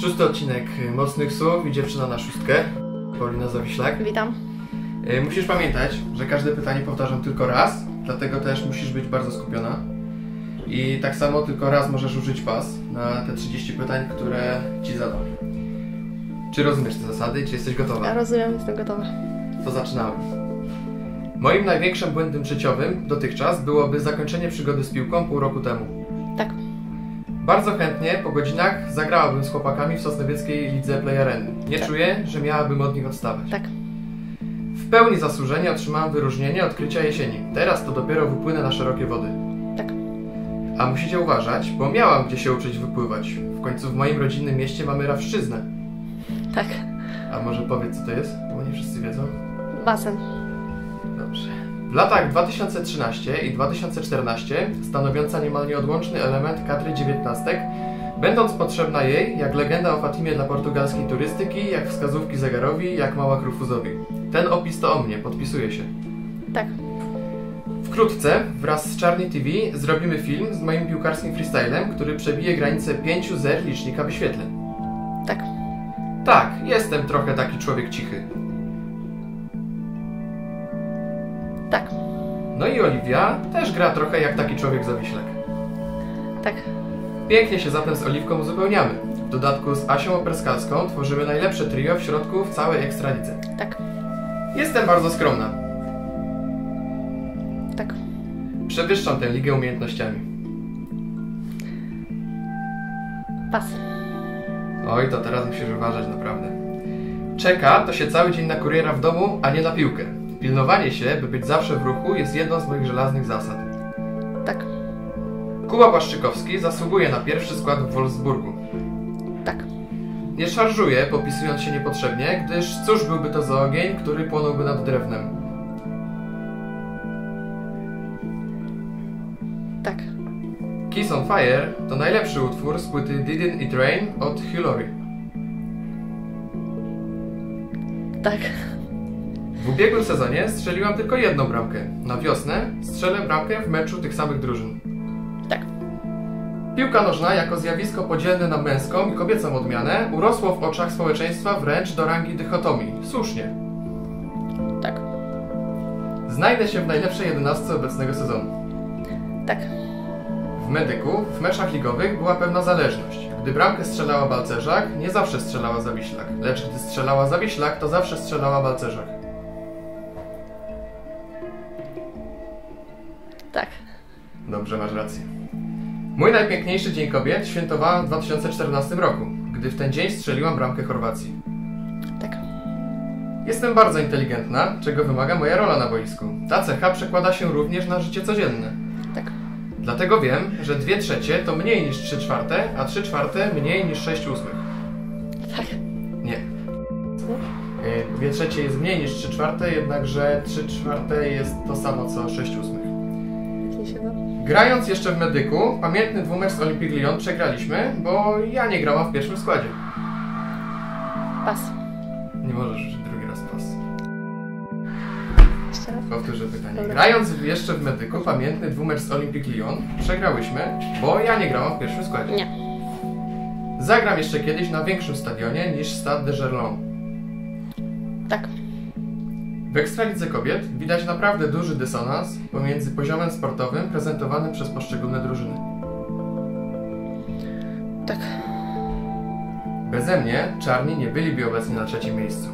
Szósty odcinek Mocnych Słów i dziewczyna na szóstkę. Paulina Zawiślak. Witam. Y, Musisz pamiętać, że każde pytanie powtarzam tylko raz, dlatego też musisz być bardzo skupiona. I tak samo tylko raz możesz użyć pas na te 30 pytań, które ci zadam. Czy rozumiesz te zasady? Czy jesteś gotowa? Ja rozumiem, jestem gotowa. To zaczynamy. Moim największym błędem życiowym dotychczas byłoby zakończenie przygody z piłką pół roku temu. Tak, Bardzo chętnie po godzinach zagrałabym z chłopakami w Sosnowieckiej Lidze Play Areny. Nie Tak. czuję, że miałabym od nich odstawać. tak, W pełni zasłużenie otrzymałem wyróżnienie odkrycia jesieni. Teraz to dopiero wypłynę na szerokie wody. tak, A musicie uważać, bo miałam gdzie się uczyć wypływać. W końcu w moim rodzinnym mieście mamy rawszczyznę. tak. A może powiedz co to jest? Bo nie wszyscy wiedzą. Basen. Latach 2013 i 2014, stanowiąca niemal nieodłączny element kadry dziewiętnastek, będąc potrzebna jej, jak legenda o Fatimie dla portugalskiej turystyki, jak wskazówki zegarowi, jak mała Krufuzowi. Ten opis to o mnie, podpisuje się. Tak, Wkrótce, wraz z Czarni TV, zrobimy film z moim piłkarskim freestylem, który przebije granicę 5 zer licznika wyświetleń. tak, Tak, jestem trochę taki człowiek cichy. Tak, No i Oliwia też gra trochę jak taki człowiek zawiślek. tak, Pięknie się zatem z Oliwką uzupełniamy. W dodatku z Asią Operskalską tworzymy najlepsze trio w środku w całej Ekstralidze. tak, Jestem bardzo skromna. tak. Przewyższam tę ligę umiejętnościami. Pas. Oj, to teraz musisz uważać naprawdę. Czeka to się cały dzień na kuriera w domu, a nie na piłkę. Pilnowanie się, by być zawsze w ruchu, jest jedną z moich żelaznych zasad. Tak, Kuba Błaszczykowski zasługuje na pierwszy skład w Wolfsburgu. tak, Nie szarżuje, popisując się niepotrzebnie, gdyż cóż byłby to za ogień, który płonąłby nad drewnem. tak, Kiss on Fire to najlepszy utwór z płyty Didn't It Rain od Laurie. tak, W ubiegłym sezonie strzeliłam tylko jedną bramkę. Na wiosnę strzelę bramkę w meczu tych samych drużyn. tak, Piłka nożna jako zjawisko podzielne na męską i kobiecą odmianę urosło w oczach społeczeństwa wręcz do rangi dychotomii. Słusznie. tak, Znajdę się w najlepszej jedenastce obecnego sezonu. tak, W medyku w meczach ligowych była pewna zależność. Gdy bramkę strzelała Balcerzak, nie zawsze strzelała Zawiślak, lecz gdy strzelała Zawiślak, to zawsze strzelała Balcerzak. Dobrze, masz rację. Mój najpiękniejszy Dzień Kobiet świętowałam w 2014 roku, gdy w ten dzień strzeliłam bramkę Chorwacji. tak, Jestem bardzo inteligentna, czego wymaga moja rola na boisku. Ta cecha przekłada się również na życie codzienne. tak, Dlatego wiem, że 2 trzecie to mniej niż 3 czwarte, a 3 czwarte mniej niż 6 ósmych. tak. Nie. 2 trzecie jest mniej niż 3 czwarte, jednakże 3 czwarte jest to samo co 6 ósmych. Się da. Grając jeszcze w medyku, pamiętny dwumecz z Olympique Lyon przegraliśmy, bo ja nie grałam w pierwszym składzie. Pas. Nie możesz drugi raz pas. Jeszcze raz. Powtórzę pytanie. Dobra. Grając jeszcze w medyku, pamiętny dwumecz z Olympique Lyon przegrałyśmy, bo ja nie grałam w pierwszym składzie. Nie. Zagram jeszcze kiedyś na większym stadionie niż Stade de Gerland. Tak, W Ekstralidze Kobiet widać naprawdę duży dysonans pomiędzy poziomem sportowym prezentowanym przez poszczególne drużyny. tak, Beze mnie czarni nie byliby obecni na trzecim miejscu.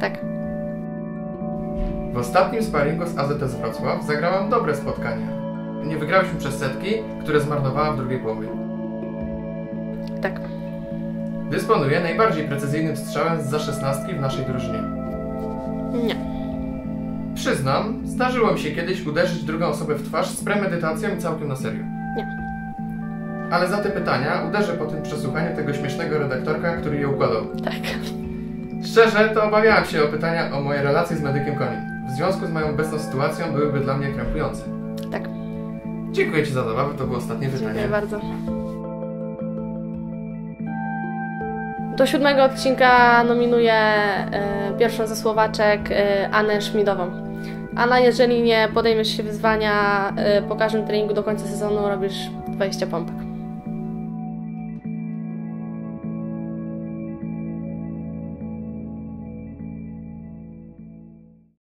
tak, W ostatnim sparingu z AZS Wrocław zagrałam dobre spotkanie. Nie wygrałyśmy przez setki, które zmarnowałam w drugiej połowie. tak, Dysponuję najbardziej precyzyjnym strzałem z za szesnastki w naszej drużynie. Nie, Przyznam, zdarzyło mi się kiedyś uderzyć drugą osobę w twarz z premedytacją i całkiem na serio. Nie. Ale za te pytania uderzę po tym przesłuchaniu tego śmiesznego redaktorka, który je układał. tak, Szczerze, to obawiałam się o pytania o moje relacje z medykiem Koni. W związku z moją obecną sytuacją byłyby dla mnie krępujące. tak. Dziękuję Ci za zabawę, to było ostatnie Dziękuję pytanie. bardzo. Do siódmego odcinka nominuję e, pierwszą ze Słowaczek e, Anę Szmidową. Anna, jeżeli nie podejmiesz się wyzwania y, po każdym treningu do końca sezonu, robisz 20 pompek.